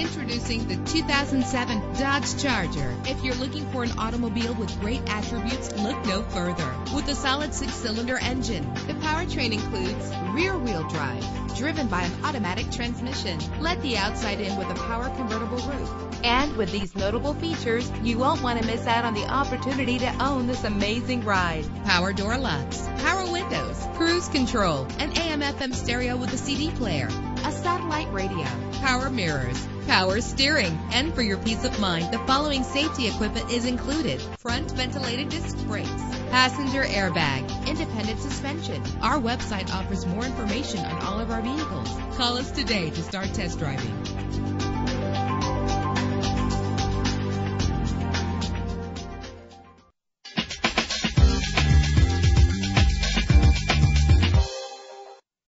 Introducing the 2007 Dodge Charger. If you're looking for an automobile with great attributes, look no further. With a solid six-cylinder engine, the powertrain includes rear-wheel drive, driven by an automatic transmission. Let the outside in with a power convertible roof. And with these notable features, you won't want to miss out on the opportunity to own this amazing ride. Power door locks, power windows, cruise control, an AM FM stereo with a CD player, a satellite radio, power mirrors, power steering. And for your peace of mind, the following safety equipment is included. Front ventilated disc brakes, passenger airbag, independent suspension. Our website offers more information on all of our vehicles. Call us today to start test driving.